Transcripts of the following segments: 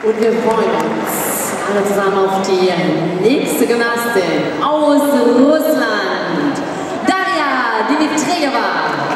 Und wir freuen uns alle zusammen auf die nächste Gymnastin aus Russland, Daria Dimitrieva.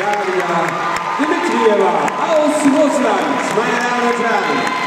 Daria Dimitrieva aus Russland, meine Damen und Herren.